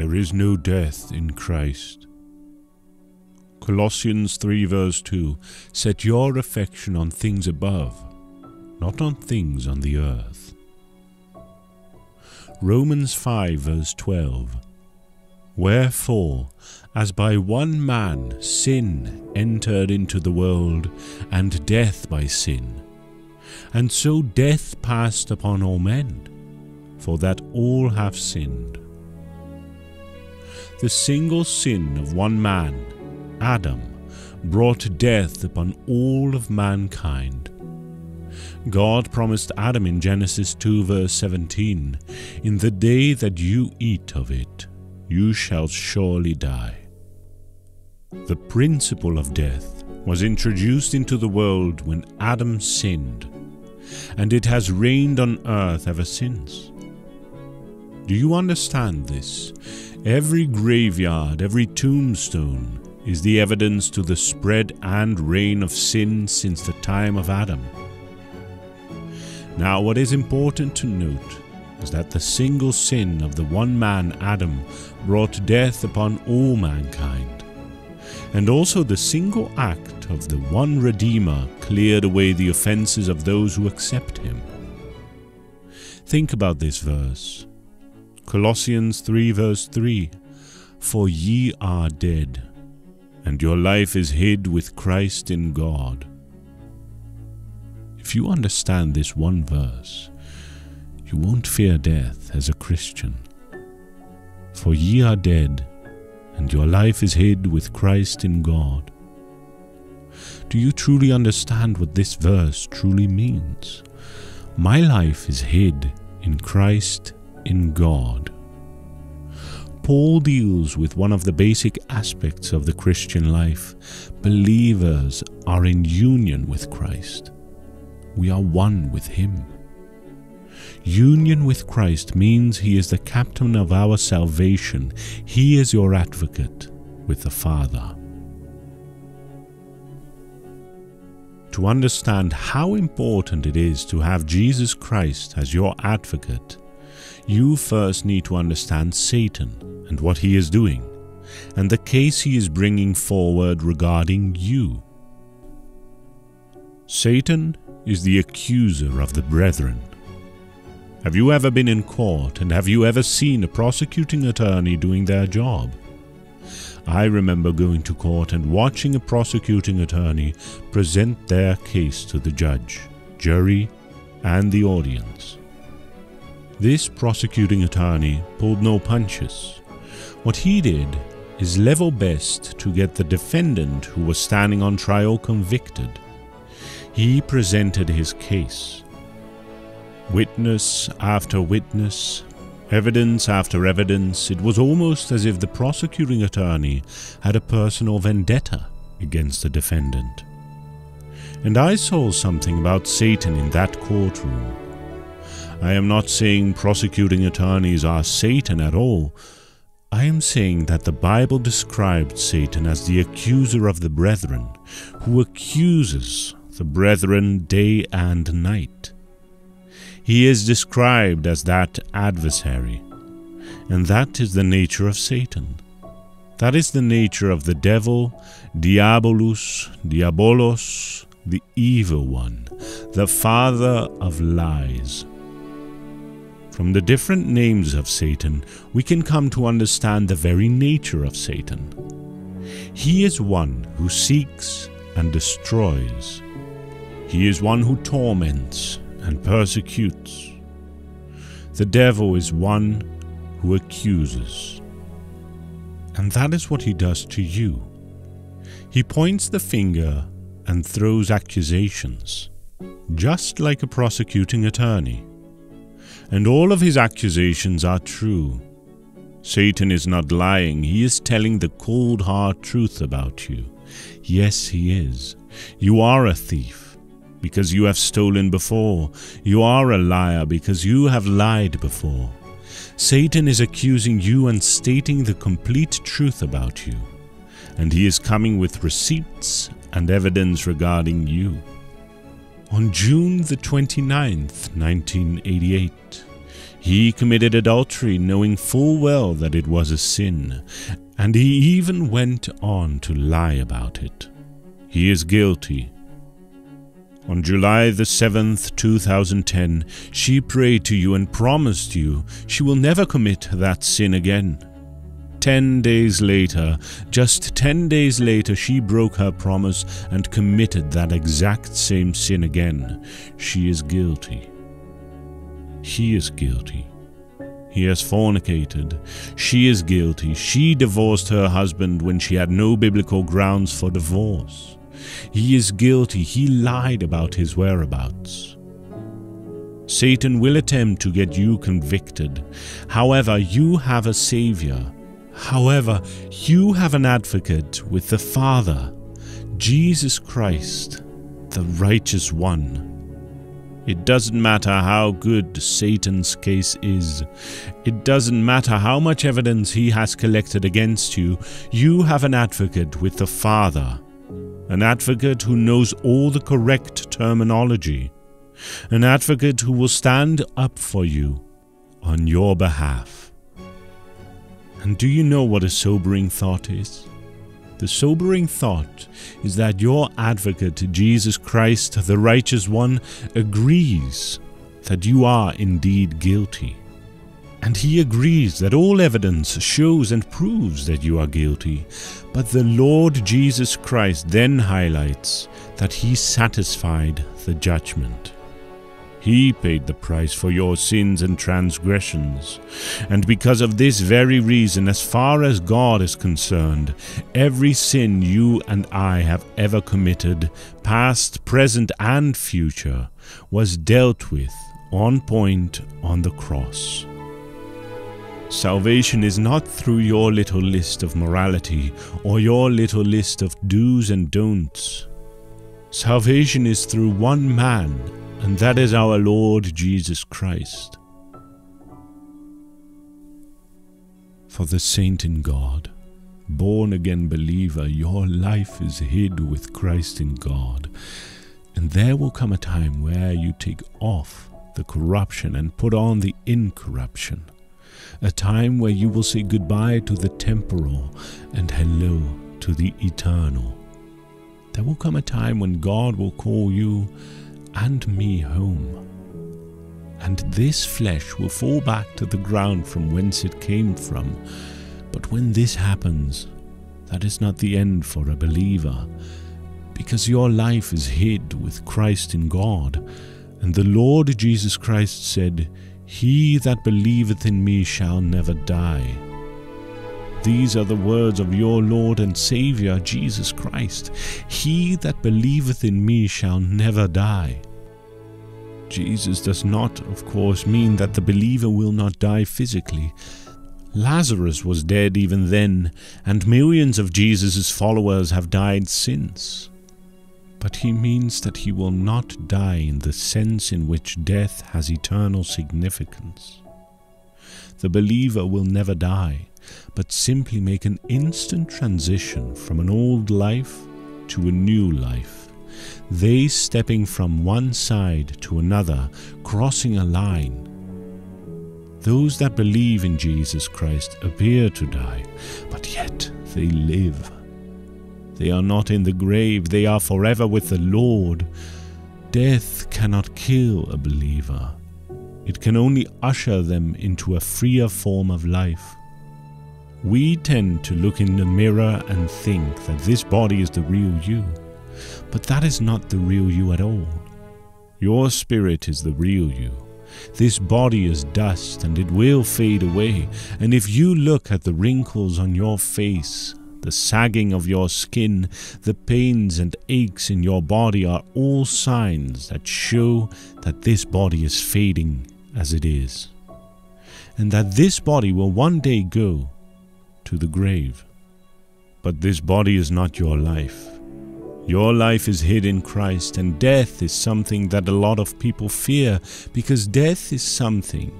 there is no death in Christ. Colossians 3 verse 2 Set your affection on things above, not on things on the earth. Romans 5 verse 12 Wherefore, as by one man sin entered into the world, and death by sin, and so death passed upon all men, for that all have sinned. The single sin of one man, Adam, brought death upon all of mankind. God promised Adam in Genesis 2 verse 17, In the day that you eat of it, you shall surely die. The principle of death was introduced into the world when Adam sinned, and it has reigned on earth ever since. Do you understand this? Every graveyard, every tombstone is the evidence to the spread and reign of sin since the time of Adam. Now, what is important to note is that the single sin of the one man Adam brought death upon all mankind, and also the single act of the one Redeemer cleared away the offences of those who accept him. Think about this verse. Colossians 3 verse 3 For ye are dead, and your life is hid with Christ in God. If you understand this one verse, you won't fear death as a Christian. For ye are dead, and your life is hid with Christ in God. Do you truly understand what this verse truly means? My life is hid in Christ in God. Paul deals with one of the basic aspects of the Christian life. Believers are in union with Christ. We are one with Him. Union with Christ means He is the captain of our salvation. He is your advocate with the Father. To understand how important it is to have Jesus Christ as your advocate, you first need to understand Satan and what he is doing, and the case he is bringing forward regarding you. Satan is the accuser of the brethren. Have you ever been in court and have you ever seen a prosecuting attorney doing their job? I remember going to court and watching a prosecuting attorney present their case to the judge, jury, and the audience. This prosecuting attorney pulled no punches. What he did is level best to get the defendant who was standing on trial convicted. He presented his case. Witness after witness, evidence after evidence, it was almost as if the prosecuting attorney had a personal vendetta against the defendant. And I saw something about Satan in that courtroom. I am not saying prosecuting attorneys are Satan at all. I am saying that the Bible described Satan as the accuser of the brethren, who accuses the brethren day and night. He is described as that adversary, and that is the nature of Satan. That is the nature of the devil, Diabolus, Diabolos, the evil one, the father of lies. From the different names of Satan, we can come to understand the very nature of Satan. He is one who seeks and destroys. He is one who torments and persecutes. The devil is one who accuses. And that is what he does to you. He points the finger and throws accusations, just like a prosecuting attorney. And all of his accusations are true. Satan is not lying, he is telling the cold hard truth about you. Yes, he is. You are a thief because you have stolen before. You are a liar because you have lied before. Satan is accusing you and stating the complete truth about you, and he is coming with receipts and evidence regarding you. On June the 29th, 1988, He committed adultery, knowing full well that it was a sin, and he even went on to lie about it. He is guilty. On July the 7th, 2010, she prayed to you and promised you she will never commit that sin again. Ten days later, just ten days later, she broke her promise and committed that exact same sin again. She is guilty. He is guilty. He has fornicated. She is guilty. She divorced her husband when she had no biblical grounds for divorce. He is guilty. He lied about his whereabouts. Satan will attempt to get you convicted. However, you have a Savior However, you have an advocate with the Father, Jesus Christ, the righteous one. It doesn't matter how good Satan's case is. It doesn't matter how much evidence he has collected against you. You have an advocate with the Father. An advocate who knows all the correct terminology. An advocate who will stand up for you on your behalf. And do you know what a sobering thought is? The sobering thought is that your advocate, Jesus Christ, the righteous one, agrees that you are indeed guilty. And he agrees that all evidence shows and proves that you are guilty. But the Lord Jesus Christ then highlights that he satisfied the judgment. He paid the price for your sins and transgressions. And because of this very reason, as far as God is concerned, every sin you and I have ever committed, past, present, and future, was dealt with on point on the cross. Salvation is not through your little list of morality or your little list of do's and don'ts. Salvation is through one man and that is our Lord Jesus Christ. For the saint in God, born again believer, your life is hid with Christ in God, and there will come a time where you take off the corruption and put on the incorruption. A time where you will say goodbye to the temporal and hello to the eternal. There will come a time when God will call you and me home. And this flesh will fall back to the ground from whence it came from. But when this happens, that is not the end for a believer, because your life is hid with Christ in God. And the Lord Jesus Christ said, He that believeth in me shall never die. These are the words of your Lord and Saviour Jesus Christ. He that believeth in me shall never die. Jesus does not, of course, mean that the believer will not die physically. Lazarus was dead even then, and millions of Jesus' followers have died since. But he means that he will not die in the sense in which death has eternal significance. The believer will never die, but simply make an instant transition from an old life to a new life. They stepping from one side to another, crossing a line. Those that believe in Jesus Christ appear to die, but yet they live. They are not in the grave, they are forever with the Lord. Death cannot kill a believer. It can only usher them into a freer form of life. We tend to look in the mirror and think that this body is the real you, but that is not the real you at all. Your spirit is the real you. This body is dust and it will fade away, and if you look at the wrinkles on your face, the sagging of your skin, the pains and aches in your body are all signs that show that this body is fading as it is, and that this body will one day go to the grave. But this body is not your life. Your life is hid in Christ, and death is something that a lot of people fear because death is something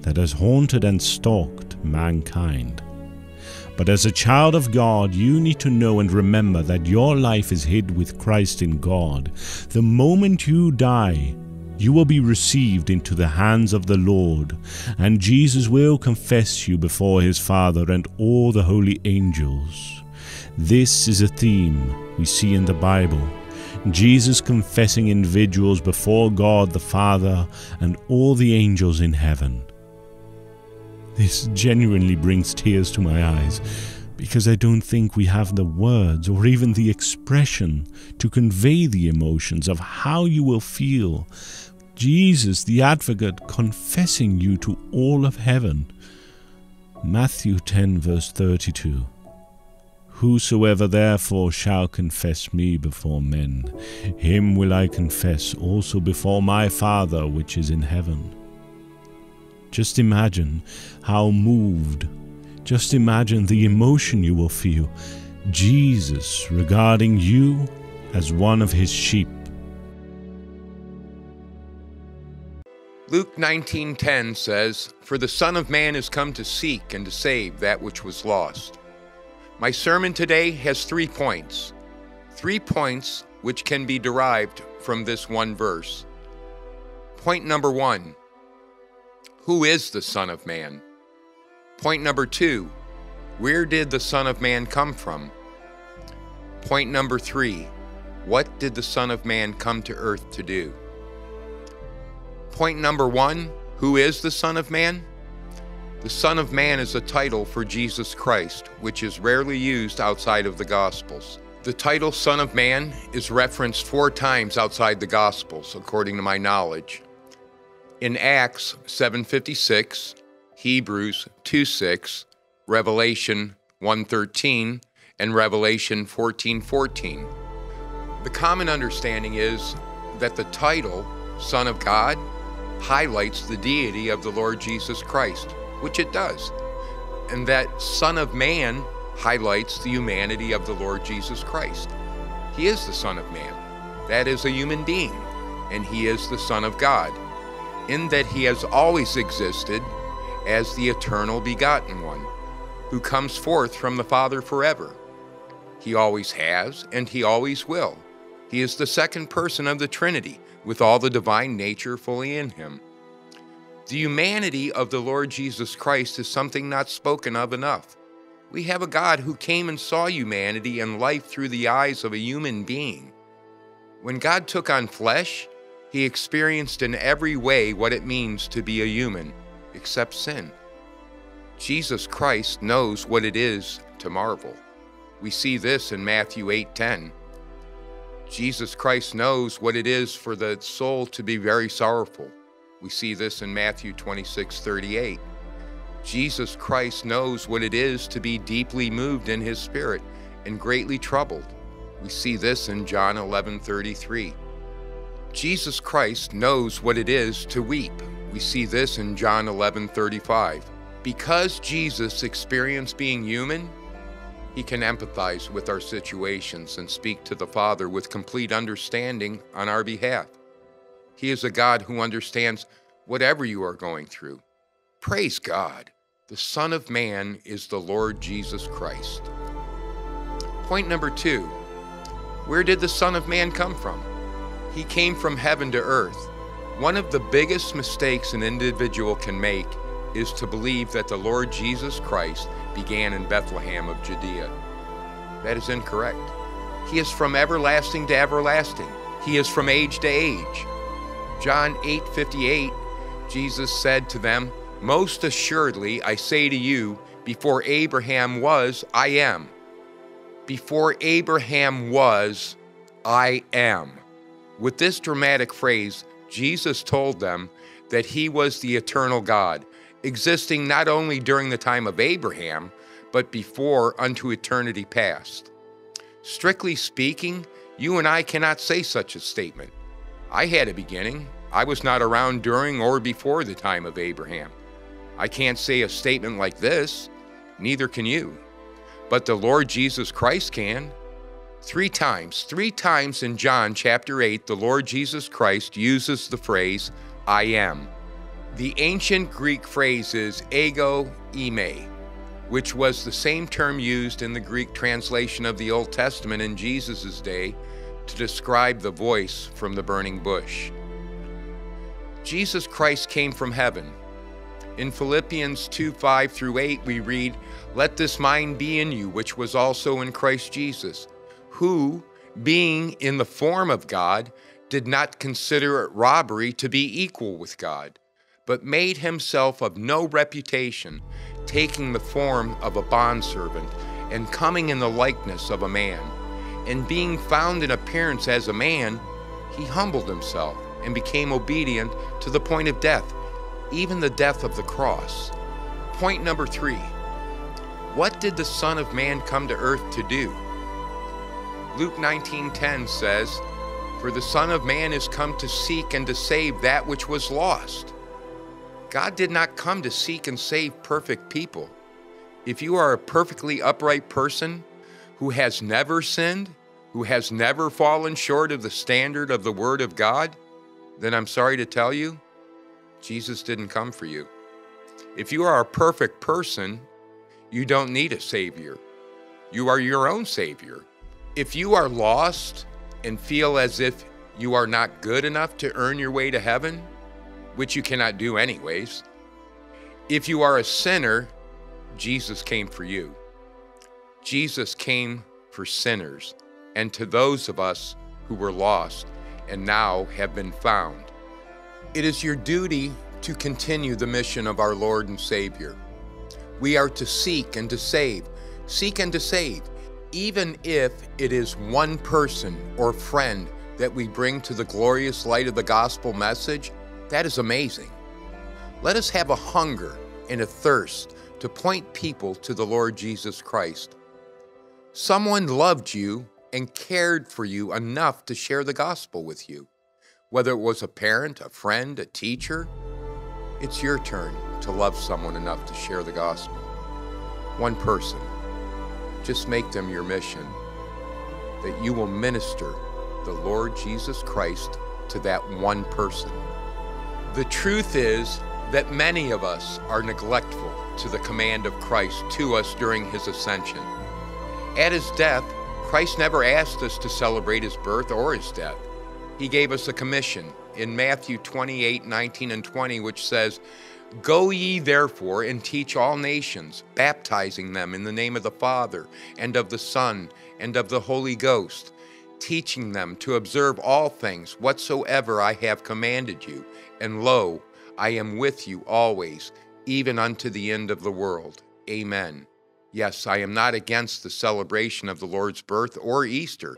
that has haunted and stalked mankind. But as a child of God, you need to know and remember that your life is hid with Christ in God. The moment you die, you will be received into the hands of the Lord, and Jesus will confess you before his Father and all the holy angels. This is a theme we see in the Bible. Jesus confessing individuals before God the Father and all the angels in heaven. This genuinely brings tears to my eyes because I don't think we have the words or even the expression to convey the emotions of how you will feel. Jesus, the advocate, confessing you to all of heaven. Matthew 10, verse 32. Whosoever therefore shall confess me before men, him will I confess also before my Father which is in heaven. Just imagine how moved just imagine the emotion you will feel. Jesus regarding you as one of his sheep. Luke 19:10 says, "For the Son of Man is come to seek and to save that which was lost." My sermon today has 3 points. 3 points which can be derived from this one verse. Point number 1. Who is the Son of Man? Point number two, where did the Son of Man come from? Point number three, what did the Son of Man come to earth to do? Point number one, who is the Son of Man? The Son of Man is a title for Jesus Christ, which is rarely used outside of the Gospels. The title Son of Man is referenced four times outside the Gospels, according to my knowledge. In Acts 756, Hebrews 2 6, Revelation 1:13, and Revelation 14:14. The common understanding is that the title Son of God highlights the deity of the Lord Jesus Christ, which it does, and that Son of Man highlights the humanity of the Lord Jesus Christ. He is the Son of Man. That is a human being, and he is the Son of God, in that he has always existed as the eternal begotten one, who comes forth from the Father forever. He always has, and he always will. He is the second person of the Trinity, with all the divine nature fully in him. The humanity of the Lord Jesus Christ is something not spoken of enough. We have a God who came and saw humanity and life through the eyes of a human being. When God took on flesh, he experienced in every way what it means to be a human except sin. Jesus Christ knows what it is to marvel. We see this in Matthew 8:10. Jesus Christ knows what it is for the soul to be very sorrowful. We see this in Matthew 26:38. Jesus Christ knows what it is to be deeply moved in his spirit and greatly troubled. We see this in John 11:33. Jesus Christ knows what it is to weep. We see this in John 11 35. Because Jesus experienced being human, he can empathize with our situations and speak to the Father with complete understanding on our behalf. He is a God who understands whatever you are going through. Praise God. The Son of Man is the Lord Jesus Christ. Point number two Where did the Son of Man come from? He came from heaven to earth. One of the biggest mistakes an individual can make is to believe that the Lord Jesus Christ began in Bethlehem of Judea. That is incorrect. He is from everlasting to everlasting. He is from age to age. John 8:58 Jesus said to them, "Most assuredly I say to you, before Abraham was, I am. Before Abraham was, I am." With this dramatic phrase, Jesus told them that he was the eternal God, existing not only during the time of Abraham, but before unto eternity past. Strictly speaking, you and I cannot say such a statement. I had a beginning. I was not around during or before the time of Abraham. I can't say a statement like this, neither can you. But the Lord Jesus Christ can. Three times, three times in John chapter 8, the Lord Jesus Christ uses the phrase, I am. The ancient Greek phrase is ego eimi, which was the same term used in the Greek translation of the Old Testament in Jesus' day to describe the voice from the burning bush. Jesus Christ came from heaven. In Philippians 2 5 through 8, we read, Let this mind be in you, which was also in Christ Jesus, who, being in the form of God, did not consider it robbery to be equal with God, but made himself of no reputation, taking the form of a bondservant, and coming in the likeness of a man. And being found in appearance as a man, he humbled himself and became obedient to the point of death, even the death of the cross. Point number three What did the Son of Man come to earth to do? Luke 19:10 says, "For the Son of Man is come to seek and to save that which was lost." God did not come to seek and save perfect people. If you are a perfectly upright person who has never sinned, who has never fallen short of the standard of the Word of God, then I'm sorry to tell you, Jesus didn't come for you. If you are a perfect person, you don't need a Savior. You are your own Savior. If you are lost and feel as if you are not good enough to earn your way to heaven, which you cannot do anyways, if you are a sinner, Jesus came for you. Jesus came for sinners and to those of us who were lost and now have been found. It is your duty to continue the mission of our Lord and Savior. We are to seek and to save, seek and to save, even if it is one person or friend that we bring to the glorious light of the gospel message. That is amazing. Let us have a hunger and a thirst to point people to the Lord Jesus Christ. Someone loved you and cared for you enough to share the gospel with you. Whether it was a parent, a friend, a teacher, it's your turn to love someone enough to share the gospel. One person. Just make them your mission that you will minister the Lord Jesus Christ to that one person. The truth is that many of us are neglectful to the command of Christ to us during his ascension. At his death, Christ never asked us to celebrate his birth or his death. He gave us a commission in Matthew 28 19 and 20, which says, Go ye therefore and teach all nations, baptizing them in the name of the Father, and of the Son, and of the Holy Ghost, teaching them to observe all things whatsoever I have commanded you. And lo, I am with you always, even unto the end of the world. Amen. Yes, I am not against the celebration of the Lord's birth or Easter.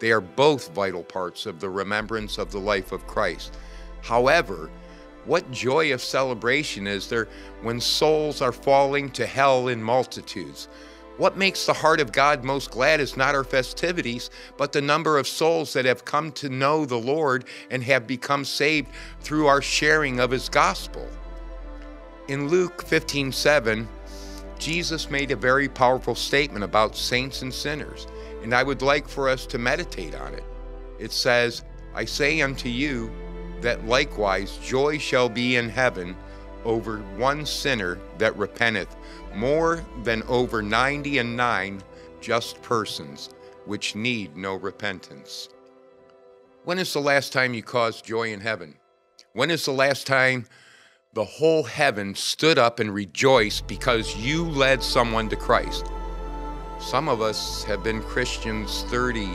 They are both vital parts of the remembrance of the life of Christ. However, what joy of celebration is there when souls are falling to hell in multitudes? What makes the heart of God most glad is not our festivities, but the number of souls that have come to know the Lord and have become saved through our sharing of his gospel. In Luke 15 7, Jesus made a very powerful statement about saints and sinners, and I would like for us to meditate on it. It says, I say unto you that likewise joy shall be in heaven over one sinner that repenteth, more than over ninety and nine just persons which need no repentance. When is the last time you caused joy in heaven? When is the last time the whole heaven stood up and rejoiced because you led someone to Christ. Some of us have been Christians 30,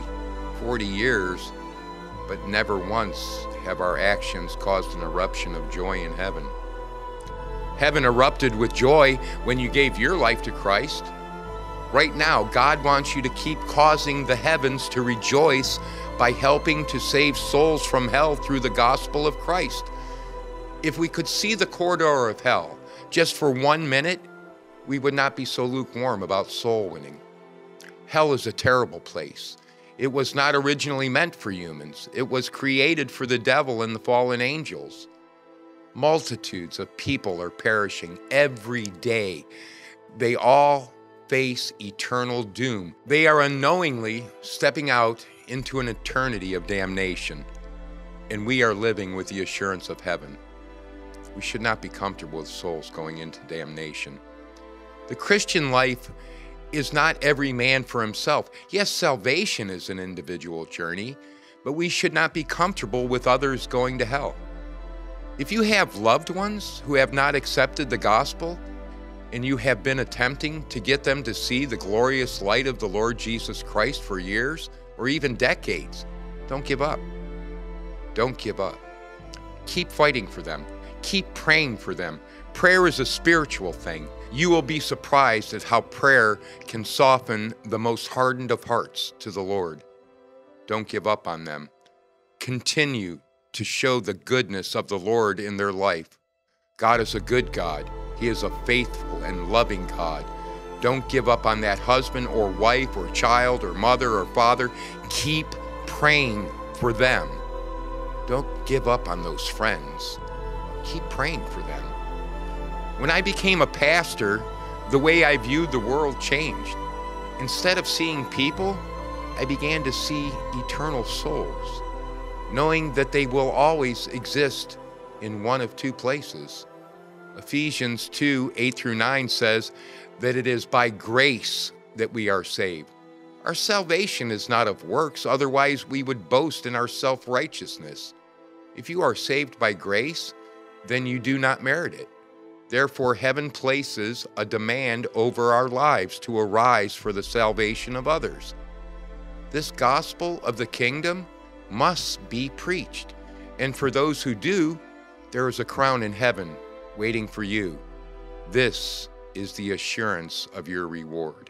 40 years, but never once have our actions caused an eruption of joy in heaven. Heaven erupted with joy when you gave your life to Christ. Right now, God wants you to keep causing the heavens to rejoice by helping to save souls from hell through the gospel of Christ. If we could see the corridor of hell just for one minute, we would not be so lukewarm about soul winning. Hell is a terrible place. It was not originally meant for humans, it was created for the devil and the fallen angels. Multitudes of people are perishing every day. They all face eternal doom. They are unknowingly stepping out into an eternity of damnation, and we are living with the assurance of heaven. We should not be comfortable with souls going into damnation. The Christian life is not every man for himself. Yes, salvation is an individual journey, but we should not be comfortable with others going to hell. If you have loved ones who have not accepted the gospel, and you have been attempting to get them to see the glorious light of the Lord Jesus Christ for years or even decades, don't give up. Don't give up. Keep fighting for them. Keep praying for them. Prayer is a spiritual thing. You will be surprised at how prayer can soften the most hardened of hearts to the Lord. Don't give up on them. Continue to show the goodness of the Lord in their life. God is a good God. He is a faithful and loving God. Don't give up on that husband or wife or child or mother or father. Keep praying for them. Don't give up on those friends. Keep praying for them. When I became a pastor, the way I viewed the world changed. Instead of seeing people, I began to see eternal souls, knowing that they will always exist in one of two places. Ephesians 2 8 through 9 says that it is by grace that we are saved. Our salvation is not of works, otherwise, we would boast in our self righteousness. If you are saved by grace, then you do not merit it. Therefore, heaven places a demand over our lives to arise for the salvation of others. This gospel of the kingdom must be preached, and for those who do, there is a crown in heaven waiting for you. This is the assurance of your reward.